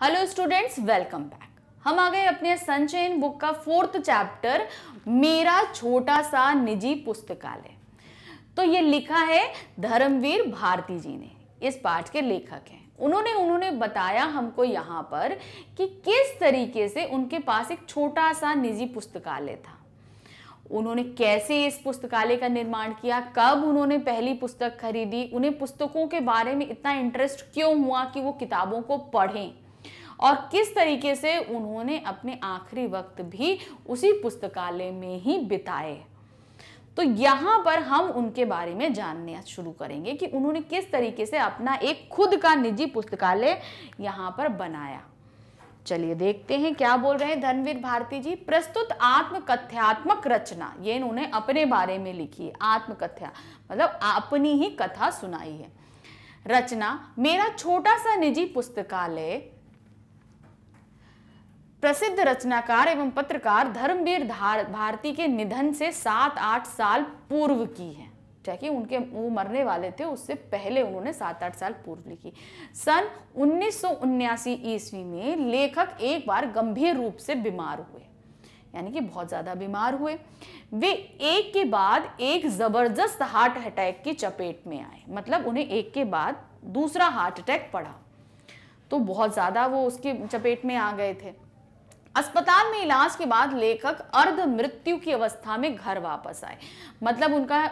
Hello students welcome back हम आ गए अपने संचयन बुक का फोर्थ चैप्टर मेरा छोटा सा निजी पुस्तकालय। तो ये लिखा है धर्मवीर भारती जी ने, इस पाठ के लेखक हैं। उन्होंने उन्होंने बताया हमको यहाँ पर कि किस तरीके से उनके पास एक छोटा सा निजी पुस्तकालय था। उन्होंने कैसे इस पुस्तकालय का निर्माण किया, कब उन्होंने पहली पुस्तक खरीदी, उन्हें पुस्तकों के बारे में इतना इंटरेस्ट क्यों हुआ कि वो किताबों को पढ़ें? और किस तरीके से उन्होंने अपने आखिरी वक्त भी उसी पुस्तकालय में ही बिताए? तो यहाँ पर हम उनके बारे में जानने शुरू करेंगे कि उन्होंने किस तरीके से अपना एक खुद का निजी पुस्तकालय यहाँ पर बनाया। चलिए देखते हैं क्या बोल रहे हैं धनवीर भारती जी। प्रस्तुत आत्मकथ्यात्मक रचना, ये इन्होंने अपने बारे में लिखी है। आत्मकथ्या मतलब अपनी ही कथा सुनाई है। रचना, मेरा छोटा सा निजी पुस्तकालय प्रसिद्ध रचनाकार एवं पत्रकार धर्मवीर भारती के निधन से सात, आठ साल पूर्व की है। कि उनके वो मरने वाले थे, उससे पहले उन्होंने सात, आठ साल पूर्व लिखी। सन उन्नीस ईस्वी में लेखक एक बार गंभीर रूप से बीमार हुए। यानी कि बहुत ज़्यादा बीमार हुए। वे एक के बाद एक ज़बरदस्त हार्ट अटैक की चपेट में आए। मतलब उन्हें एक के बाद दूसरा हार्ट अटैक पड़ा। तो बहुत ज़्यादा वो उसके चपेट में आ गए थे। अस्पताल में इलाज के बाद लेखक अर्ध मृत्यु की अवस्था में घर वापस आए। मतलब उनका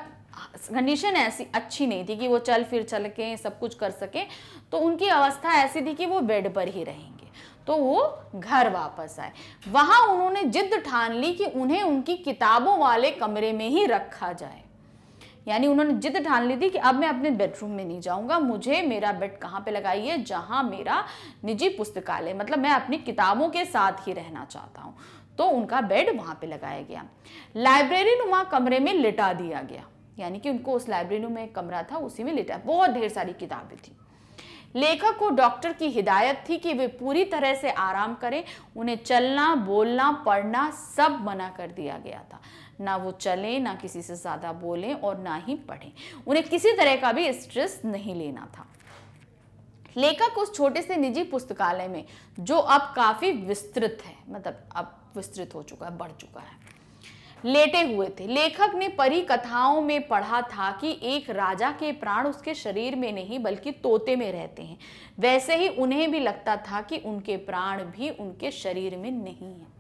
कंडीशन ऐसी अच्छी नहीं थी कि वो चल फिर चल के सब कुछ कर सके तो उनकी अवस्था ऐसी थी कि वो बेड पर ही रहेंगे। तो वो घर वापस आए। वहाँ उन्होंने जिद ठान ली कि उन्हें उनकी किताबों वाले कमरे में ही रखा जाए। यानी उन्होंने जिद ठान ली थी कि अब मैं अपने बेडरूम में नहीं जाऊँगा, मुझे मेरा बेड कहाँ पे लगाइए जहाँ मेरा निजी पुस्तकालय मतलब मैं अपनी किताबों के साथ ही रहना चाहता हूँ। तो उनका बेड वहाँ पे लगाया गया। लाइब्रेरी नुमा कमरे में लिटा दिया गया। यानी कि उनको उस लाइब्रेरी में कमरा था, उसी में लिटा। बहुत ढेर सारी किताबें थी। लेखक को डॉक्टर की हिदायत थी कि वे पूरी तरह से आराम करें। उन्हें चलना, बोलना, पढ़ना सब मना कर दिया गया था। ना वो चलें, ना किसी से ज़्यादा बोलें और ना ही पढ़ें। उन्हें किसी तरह का भी स्ट्रेस नहीं लेना था। लेखक उस छोटे से निजी पुस्तकालय में, जो अब काफ़ी विस्तृत है मतलब अब विस्तृत हो चुका है, बढ़ चुका है, लेटे हुए थे। लेखक ने परी कथाओं में पढ़ा था कि एक राजा के प्राण उसके शरीर में नहीं, बल्कि तोते में रहते हैं। वैसे ही उन्हें भी लगता था कि उनके प्राण भी उनके शरीर में नहीं है।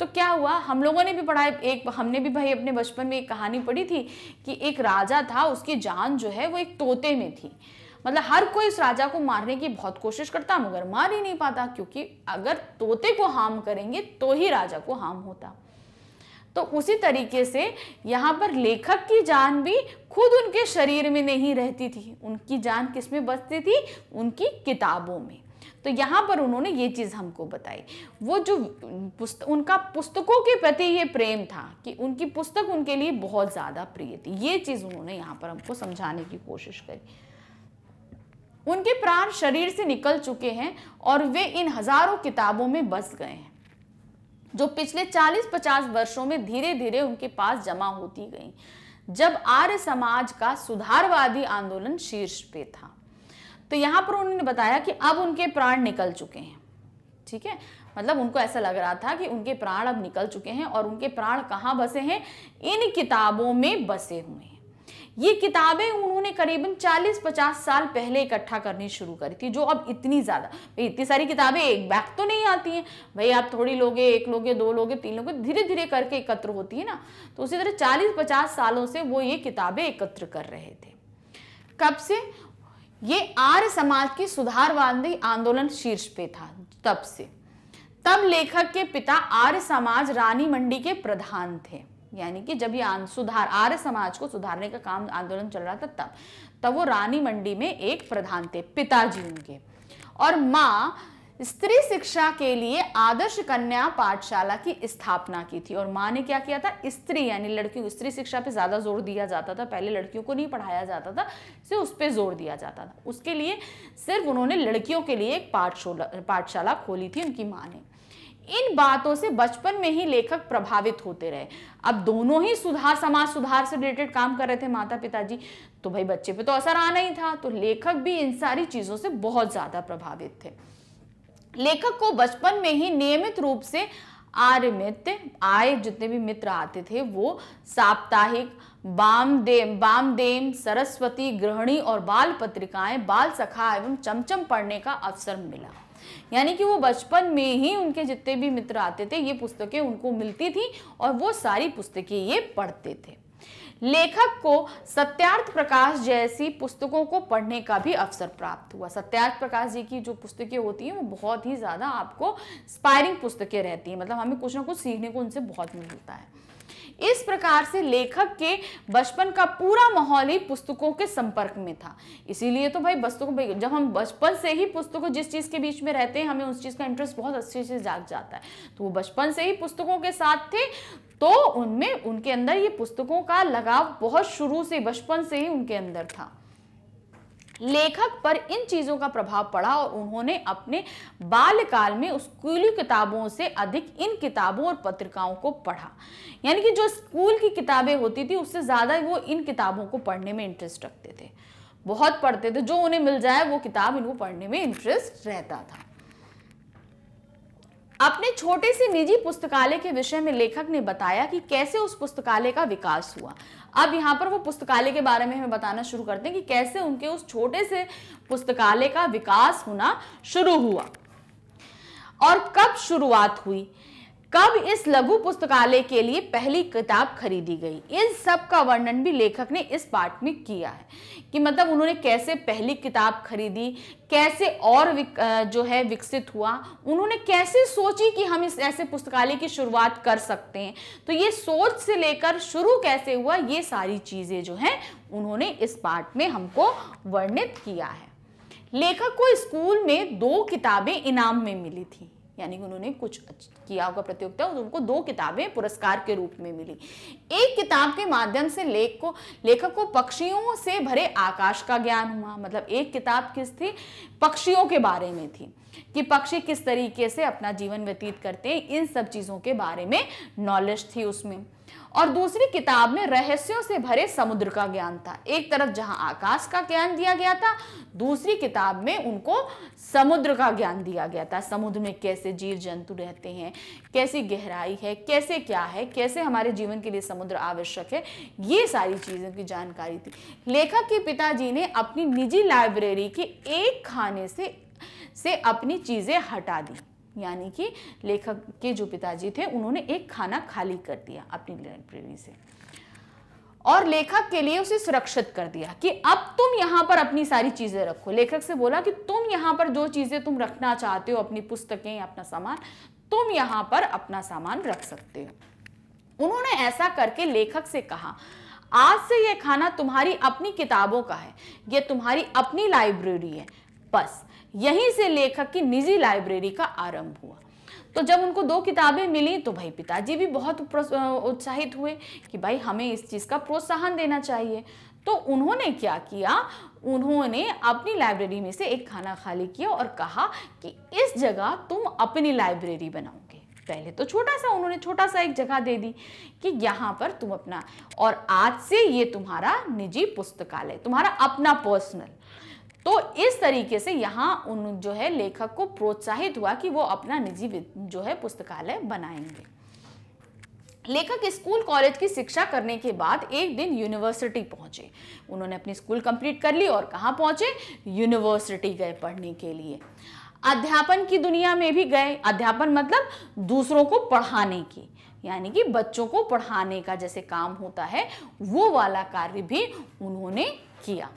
तो क्या हुआ? हम लोगों ने भी पढ़ा, एक हमने भी भाई अपने बचपन में एक कहानी पढ़ी थी कि एक राजा था, उसकी जान जो है वो एक तोते में थी। मतलब हर कोई उस राजा को मारने की बहुत कोशिश करता, मगर मार ही नहीं पाता, क्योंकि अगर तोते को हार्म करेंगे तो ही राजा को हार्म होता। तो उसी तरीके से यहाँ पर लेखक की जान भी खुद उनके शरीर में नहीं रहती थी। उनकी जान किसमें बचती थी? उनकी किताबों में। तो यहाँ पर उन्होंने ये चीज़ हमको बताई। वो जो पुस्त, उनका पुस्तकों के प्रति ये प्रेम था कि उनकी पुस्तक उनके लिए बहुत ज़्यादा प्रिय थी। ये चीज़ उन्होंने यहाँ पर हमको समझाने की कोशिश करी। उनके प्राण शरीर से निकल चुके हैं और वे इन हज़ारों किताबों में बस गए हैं जो पिछले 40-50 वर्षों में धीरे धीरे उनके पास जमा होती गई जब आर्य समाज का सुधारवादी आंदोलन शीर्ष पे था। तो यहाँ पर उन्होंने बताया कि अब उनके प्राण निकल चुके हैं। ठीक है? मतलब उनको ऐसा लग रहा था कि उनके प्राण अब निकल चुके हैं और उनके प्राण कहाँ बसे हैं? इन किताबों में बसे हुए हैं। ये किताबें उन्होंने करीबन 40-50 साल पहले इकट्ठा करनी शुरू करी थी, जो अब इतनी ज़्यादा इतनी सारी किताबें एक बैग तो नहीं आती हैं। भाई आप थोड़ी लोगे, एक लोगे, दो लोगे, तीन लोगे धीरे धीरे करके एकत्र होती है ना। तो उसी तरह 40-50 सालों से वो ये किताबें एकत्र कर रहे थे। कब से? ये आर्य समाज की सुधारवादी आंदोलन शीर्ष पे था, तब से। तब लेखक के पिता आर्य समाज रानी मंडी के प्रधान थे। यानी कि जब ये सुधार, आर्य समाज को सुधारने का काम आंदोलन चल रहा था तब तब वो रानी मंडी में एक प्रधान थे, पिताजी उनके। और माँ स्त्री शिक्षा के लिए आदर्श कन्या पाठशाला की स्थापना की थी। और माँ ने क्या किया था? स्त्री, यानी लड़कियों को स्त्री शिक्षा पे ज़्यादा ज़ोर दिया जाता था। पहले लड़कियों को नहीं पढ़ाया जाता था सिर्फ़ उस पर ज़ोर दिया जाता था। उसके लिए सिर्फ़ उन्होंने लड़कियों के लिए एक पाठशाला पाठशाला खोली थी उनकी माँ ने। इन बातों से बचपन में ही लेखक प्रभावित होते रहे। अब दोनों ही सुधार, समाज सुधार से रिलेटेड काम कर रहे थे माता पिताजी। तो भाई बच्चे पे तो असर आना ही था। तो लेखक भी इन सारी चीज़ों से बहुत ज़्यादा प्रभावित थे। लेखक को बचपन में ही नियमित रूप से आर्य मित्र आय जितने भी मित्र आते थे, वो साप्ताहिक, बामदेव बामदेव सरस्वती, गृहिणी और बाल पत्रिकाएँ, बाल सखा एवं चमचम पढ़ने का अवसर मिला। यानी कि वो बचपन में ही उनके जितने भी मित्र आते थे, ये पुस्तकें उनको मिलती थी और वो सारी पुस्तकें ये पढ़ते थे। लेखक को सत्यार्थ प्रकाश जैसी पुस्तकों को पढ़ने का भी अवसर प्राप्त हुआ। सत्यार्थ प्रकाश जी की जो पुस्तकें होती हैं, वो बहुत ही ज़्यादा आपको इंस्पायरिंग पुस्तकें रहती हैं। मतलब हमें कुछ ना कुछ सीखने को उनसे बहुत मिलता है। इस प्रकार से लेखक के बचपन का पूरा माहौल ही पुस्तकों के संपर्क में था। इसीलिए तो भाई पुस्तकों जब हम बचपन से ही पुस्तकों जिस चीज़ के बीच में रहते हैं, हमें उस चीज़ का इंटरेस्ट बहुत अच्छे से जाग जाता है। तो वो बचपन से ही पुस्तकों के साथ थे तो उनमें, उनके अंदर ये पुस्तकों का लगाव बहुत शुरू से, बचपन से ही उनके अंदर था। लेखक पर इन चीज़ों का प्रभाव पड़ा और उन्होंने अपने बाल्यकाल में स्कूली किताबों से अधिक इन किताबों और पत्रिकाओं को पढ़ा। यानी कि जो स्कूल की किताबें होती थी, उससे ज़्यादा वो इन किताबों को पढ़ने में इंटरेस्ट रखते थे। बहुत पढ़ते थे, जो उन्हें मिल जाए वो किताब इनको पढ़ने में इंटरेस्ट रहता था। अपने छोटे से निजी पुस्तकालय के विषय में लेखक ने बताया कि कैसे उस पुस्तकालय का विकास हुआ। अब यहाँ पर वो पुस्तकालय के बारे में हमें बताना शुरू करते हैं कि कैसे उनके उस छोटे से पुस्तकालय का विकास होना शुरू हुआ। और कब शुरुआत हुई? कब इस लघु पुस्तकालय के लिए पहली किताब खरीदी गई? इन सब का वर्णन भी लेखक ने इस पाठ में किया है कि मतलब उन्होंने कैसे पहली किताब खरीदी, कैसे और जो है विकसित हुआ, उन्होंने कैसे सोची कि हम इस ऐसे पुस्तकालय की शुरुआत कर सकते हैं? तो ये सोच से लेकर शुरू कैसे हुआ? ये सारी चीज़ें जो हैं उन्होंने इस पाठ में हमको वर्णित किया है। लेखक को स्कूल में दो किताबें इनाम में मिली थी। यानी कि उन्होंने कुछ किया होगा प्रतियोगिता, और उनको दो किताबें पुरस्कार के रूप में मिली। एक किताब के माध्यम से लेख को लेखक को पक्षियों से भरे आकाश का ज्ञान हुआ। मतलब एक किताब किस थी? पक्षियों के बारे में थी। कि पक्षी किस तरीके से अपना जीवन व्यतीत करते हैं, इन सब चीज़ों के बारे में नॉलेज थी उसमें। और दूसरी किताब में रहस्यों से भरे समुद्र का ज्ञान था। एक तरफ़ जहाँ आकाश का ज्ञान दिया गया था, दूसरी किताब में उनको समुद्र का ज्ञान दिया गया था। समुद्र में कैसे जीव जंतु रहते हैं, कैसी गहराई है, कैसे क्या है, कैसे हमारे जीवन के लिए समुद्र आवश्यक है, ये सारी चीज़ों की जानकारी थी। लेखक के पिताजी ने अपनी निजी लाइब्रेरी के एक खाने से से अपनी चीज़ें हटा दी। यानी कि लेखक के जो पिताजी थे, उन्होंने एक खाना खाली कर दिया अपनी लाइब्रेरी से। और लेखक के लिए उसे सुरक्षित कर दिया कि अब तुम यहाँ पर अपनी सारी चीज़ें रखो। लेखक से बोला कि तुम यहाँ पर जो चीज़ें तुम रखना चाहते हो, अपनी पुस्तकें या अपना सामान, तुम यहाँ पर अपना सामान रख सकते हो। उन्होंने ऐसा करके लेखक से कहा, आज से यह खाना तुम्हारी अपनी किताबों का है। यह तुम्हारी अपनी लाइब्रेरी है। बस यहीं से लेखक की निजी लाइब्रेरी का आरंभ हुआ। तो जब उनको दो किताबें मिली तो भाई पिताजी भी बहुत उत्साहित हुए कि भाई हमें इस चीज़ का प्रोत्साहन देना चाहिए। तो उन्होंने क्या किया? उन्होंने अपनी लाइब्रेरी में से एक खाना खाली किया और कहा कि इस जगह तुम अपनी लाइब्रेरी बनाओगे। पहले तो छोटा सा उन्होंने छोटा सा एक जगह दे दी कि यहाँ पर तुम अपना, और आज से ये तुम्हारा निजी पुस्तकालय, तुम्हारा अपना पर्सनल तो इस तरीके से यहाँ उन जो है लेखक को प्रोत्साहित हुआ कि वो अपना निजी जो है पुस्तकालय बनाएँगे। लेखक स्कूल कॉलेज की शिक्षा करने के बाद एक दिन यूनिवर्सिटी पहुँचे। उन्होंने अपनी स्कूल कंप्लीट कर ली और कहाँ पहुँचे? यूनिवर्सिटी गए पढ़ने के लिए। अध्यापन की दुनिया में भी गए। अध्यापन मतलब दूसरों को पढ़ाने की, यानी कि बच्चों को पढ़ाने का जैसे काम होता है, वो वाला कार्य भी उन्होंने किया।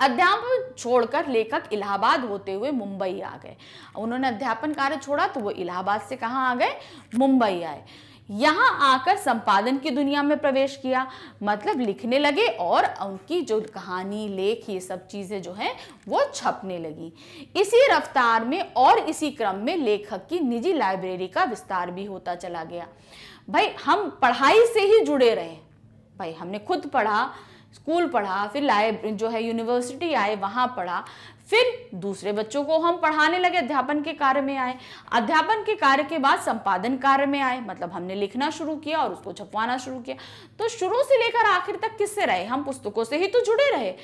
अध्यापन छोड़कर लेखक इलाहाबाद होते हुए मुंबई आ गए। उन्होंने अध्यापन कार्य छोड़ा तो वो इलाहाबाद से कहाँ आ गए? मुंबई आए। यहाँ आकर संपादन की दुनिया में प्रवेश किया। मतलब लिखने लगे और उनकी जो कहानी, लेख, ये सब चीज़ें जो हैं, वो छपने लगी। इसी रफ्तार में और इसी क्रम में लेखक की निजी लाइब्रेरी का विस्तार भी होता चला गया। भाई, हम पढ़ाई से ही जुड़े रहे। भाई, हमने खुद पढ़ा। स्कूल पढ़ा, फिर लाइब जो है यूनिवर्सिटी आए, वहाँ पढ़ा, फिर दूसरे बच्चों को हम पढ़ाने लगे, अध्यापन के कार्य में आए। अध्यापन के कार्य के बाद संपादन कार्य में आए मतलब हमने लिखना शुरू किया और उसको छपवाना शुरू किया। तो शुरू से लेकर आखिर तक किससे रहे? हम पुस्तकों से ही तो जुड़े रहे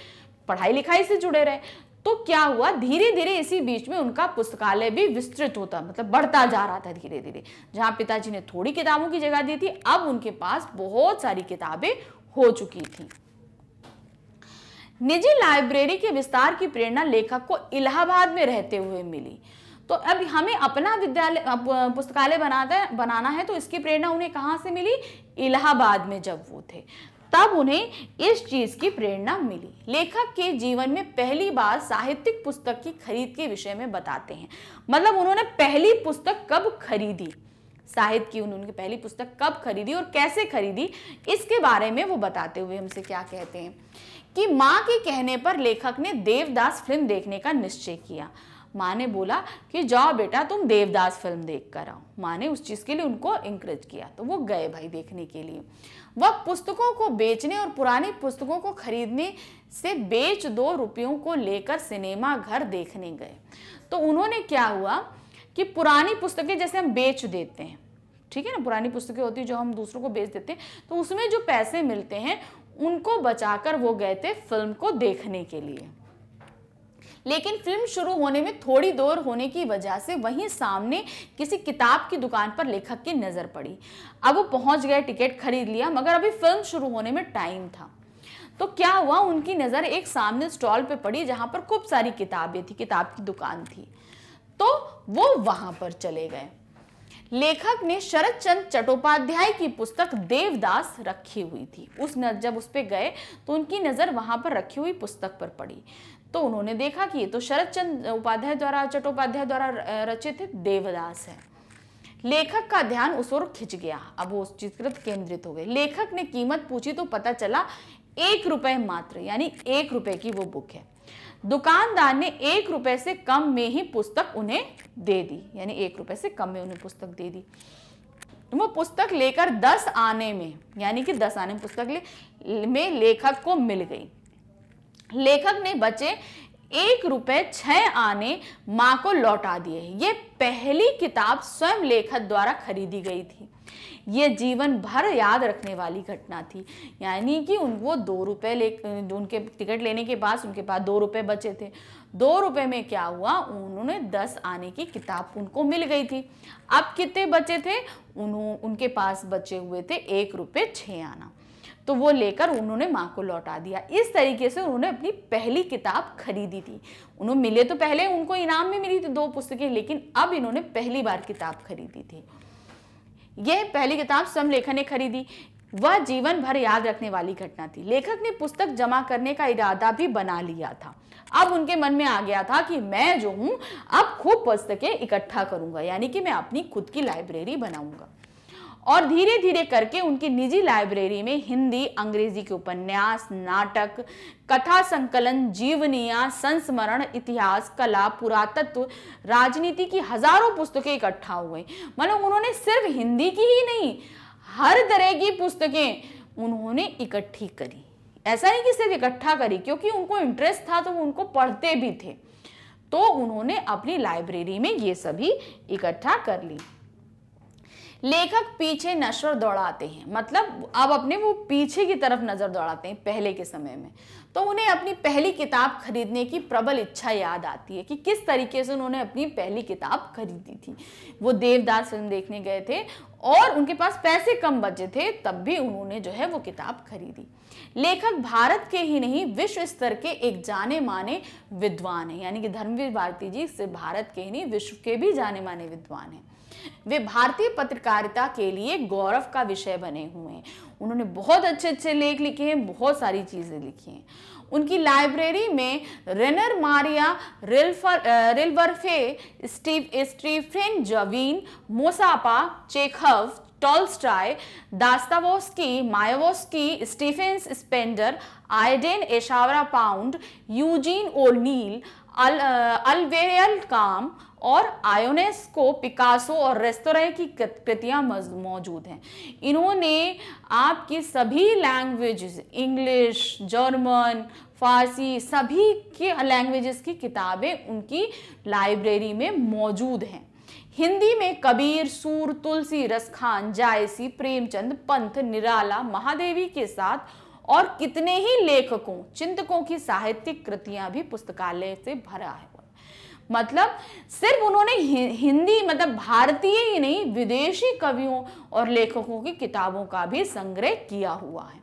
पढ़ाई लिखाई से जुड़े रहे। तो क्या हुआ? धीरे धीरे इसी बीच में उनका पुस्तकालय भी विस्तृत होता मतलब बढ़ता जा रहा था धीरे धीरे जहाँ पिताजी ने थोड़ी किताबों की जगह दी थी, अब उनके पास बहुत सारी किताबें हो चुकी थी। निजी लाइब्रेरी के विस्तार की प्रेरणा लेखक को इलाहाबाद में रहते हुए मिली। तो अब हमें अपना विद्यालय पुस्तकालय बनाता, बनाना है तो इसकी प्रेरणा उन्हें कहाँ से मिली? इलाहाबाद में जब वो थे। तब उन्हें इस चीज़ की प्रेरणा मिली। लेखक के जीवन में पहली बार साहित्यिक पुस्तक की खरीद के विषय में बताते हैं। मतलब उन्होंने पहली पुस्तक कब खरीदी? साहित्य की उन्होंने पहली पुस्तक कब खरीदी और कैसे खरीदी? इसके बारे में वो बताते हुए हमसे क्या कहते हैं। कि माँ के कहने पर लेखक ने देवदास फ़िल्म देखने का निश्चय किया। माँ ने बोला कि, जाओ बेटा, तुम देवदास फ़िल्म देख कर आओ। माँ ने उस चीज़ के लिए उनको इंकरेज किया तो वो गए भाई देखने के लिए। वह पुस्तकों को बेचने और पुरानी पुस्तकों को खरीदने से बेच दो रुपयों को लेकर सिनेमा घर देखने गए। तो उन्होंने क्या हुआ कि पुरानी पुस्तकें जैसे हम बेच देते हैं, ठीक है ना, पुरानी पुस्तकें होती है जो हम दूसरों को बेच देते हैं तो उसमें जो पैसे मिलते हैं उनको बचाकर वो गए थे फ़िल्म को देखने के लिए। लेकिन फ़िल्म शुरू होने में थोड़ी देर होने की वजह से वहीं सामने किसी किताब की दुकान पर लेखक की नज़र पड़ी। अब वो पहुँच गए, टिकट खरीद लिया, मगर अभी फ़िल्म शुरू होने में टाइम था। तो क्या हुआ, उनकी नज़र एक सामने स्टॉल पे पड़ी जहाँ पर खूब सारी किताबें थी, किताब की दुकान थी। तो वो वहाँ पर चले गए। लेखक ने शरद चंद चट्टोपाध्याय की पुस्तक देवदास रखी हुई थी। उस न, जब उस पर गए तो उनकी नज़र वहाँ पर रखी हुई पुस्तक पर पड़ी। तो उन्होंने देखा कि ये तो शरद चंद उपाध्याय द्वारा चट्टोपाध्याय द्वारा रचित देवदास है। लेखक का ध्यान उस ओर खिंच गया। अब वो उस चीज़ केंद्रित हो गए। लेखक ने कीमत पूछी तो पता चला एक रुपए मात्र यानी एक रुपए की वो बुक है। दुकानदार ने एक रुपए से कम में ही पुस्तक उन्हें दे दी यानी एक रुपए से कम में उन्हें पुस्तक दे दी। तो वो पुस्तक लेकर दस आने में यानी कि दस आने में पुस्तक ले, में लेखक को मिल गई। लेखक ने बचे एक रुपए छह आने माँ को लौटा दिए। ये पहली किताब स्वयं लेखक द्वारा खरीदी गई थी। ये जीवन भर याद रखने वाली घटना थी। यानी कि उन, वो दो रुपये ले, उनके टिकट लेने के पास, उनके पास दो रुपये बचे थे। दो रुपये में क्या हुआ? उन्होंने दस आने की किताब उनको मिल गई थी। अब कितने बचे थे? उन्हों, उनके पास बचे हुए थे एक रुपये छः आना। तो वो लेकर उन्होंने माँ को लौटा दिया। इस तरीके से उन्होंने अपनी पहली किताब खरीदी थी। उन्होंने मिले तो पहले उनको इनाम में मिली थी दो पुस्तकें, लेकिन अब इन्होंने पहली बार किताब खरीदी थी। यह पहली किताब स्वयं लेखक ने खरीदी। वह जीवन भर याद रखने वाली घटना थी। लेखक ने पुस्तक जमा करने का इरादा भी बना लिया था। अब उनके मन में आ गया था कि मैं जो हूँ, अब खूब पुस्तकें इकट्ठा करूँगा, यानी कि मैं अपनी खुद की लाइब्रेरी बनाऊँगा। और धीरे धीरे करके उनकी निजी लाइब्रेरी में हिंदी, अंग्रेज़ी के उपन्यास, नाटक, कथा संकलन, जीवनिया, संस्मरण, इतिहास, कला, पुरातत्व, राजनीति की हज़ारों पुस्तकें इकट्ठा हो गई मतलब उन्होंने सिर्फ़ हिंदी की ही नहीं, हर तरह की पुस्तकें उन्होंने इकट्ठी करी। ऐसा नहीं कि सिर्फ़ इकट्ठा करी, क्योंकि उनको इंटरेस्ट था तो वो उनको पढ़ते भी थे। तो उन्होंने अपनी लाइब्रेरी में ये सभी इकट्ठा कर ली। लेखक पीछे नशर दौड़ाते हैं। मतलब अब अपने वो पीछे की तरफ़ नज़र दौड़ाते हैं पहले के समय में। तो उन्हें अपनी पहली किताब खरीदने की प्रबल इच्छा याद आती है कि किस तरीके से उन्होंने अपनी पहली किताब खरीदी थी। वो देवदास फ़िल्म देखने गए थे और उनके पास पैसे कम बचे थे, तब भी उन्होंने जो है वो किताब खरीदी। लेखक भारत के ही नहीं, विश्व स्तर के एक जाने माने विद्वान है। यानी कि धर्मवीर भारती जी से भारत के ही नहीं, विश्व के भी जाने माने विद्वान हैं। वे भारतीय पत्रकारिता के लिए गौरव का विषय बने हुए हैं। उन्होंने बहुत अच्छे अच्छे लेख लिखे हैं, बहुत सारी चीज़ें लिखी हैं। उनकी लाइब्रेरी में रेनर मारिया, रिल्फर रिलवर्फे Steve, Stefan जवीन, मोसापा, Chekhov, Tolstoy, Dostoevsky, Mayakovsky Stephens Spender Auden Ezra Pound, Eugene O'Neill अल अलवेरियल काम और आयोनेस को पिकासो और रेस्तोरें की कृतियाँ मौजूद हैं। इन्होंने आपकी सभी लैंग्वेजेस इंग्लिश जर्मन फारसी सभी के लैंग्वेजेस की किताबें उनकी लाइब्रेरी में मौजूद हैं। हिंदी में कबीर, सूर, तुलसी, रसखान, जायसी, प्रेमचंद, पंथ, निराला, महादेवी के साथ और कितने ही लेखकों, चिंतकों की साहित्यिक कृतियाँ भी पुस्तकालय से भरा है। मतलब सिर्फ़ उन्होंने हिंदी मतलब भारतीय ही नहीं, विदेशी कवियों और लेखकों की किताबों का भी संग्रह किया हुआ है।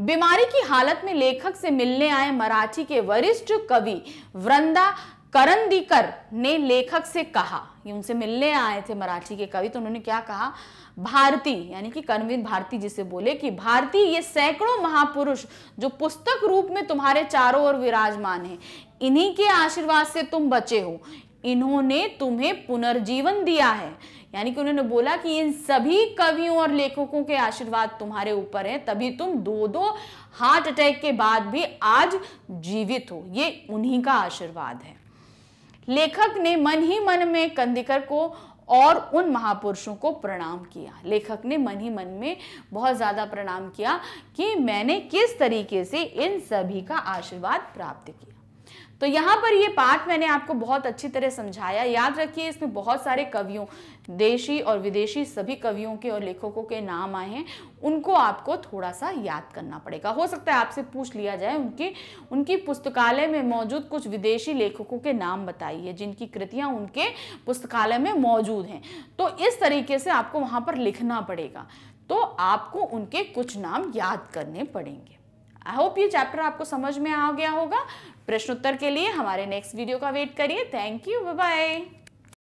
बीमारी की हालत में लेखक से मिलने आए मराठी के वरिष्ठ कवि वृंदा करंदीकर ने लेखक से कहा, ये उनसे मिलने आए थे मराठी के कवि तो उन्होंने क्या कहा? भारती, यानी कि कर्मवीर भारती जिसे बोले कि, भारती, ये सैकड़ों महापुरुष जो पुस्तक रूप में तुम्हारे चारों ओर विराजमान हैं, इन्हीं के आशीर्वाद से तुम बचे हो। इन्होंने तुम्हें पुनर्जीवन दिया है। यानी कि उन्होंने बोला कि, इन सभी कवियों और लेखकों के आशीर्वाद तुम्हारे ऊपर है, तभी तुम दो दो हार्ट अटैक के बाद भी आज जीवित हो। ये उन्हीं का आशीर्वाद है। लेखक ने मन ही मन में कंदिकर को और उन महापुरुषों को प्रणाम किया। लेखक ने मन ही मन में बहुत ज़्यादा प्रणाम किया कि मैंने किस तरीके से इन सभी का आशीर्वाद प्राप्त किया। तो यहाँ पर ये पाठ मैंने आपको बहुत अच्छी तरह समझाया। याद रखिए, इसमें बहुत सारे कवियों, देशी और विदेशी सभी कवियों के और लेखकों के नाम आए हैं। उनको आपको थोड़ा सा याद करना पड़ेगा। हो सकता है आपसे पूछ लिया जाए उनकी उनकी पुस्तकालय में मौजूद कुछ विदेशी लेखकों के नाम बताइए, जिनकी कृतियाँ उनके पुस्तकालय में मौजूद हैं। तो इस तरीके से आपको वहाँ पर लिखना पड़ेगा। तो आपको उनके कुछ नाम याद करने पड़ेंगे। आई होप ये चैप्टर आपको समझ में आ गया होगा। प्रश्नोत्तर के लिए हमारे नेक्स्ट वीडियो का वेट करिए। Thank you bye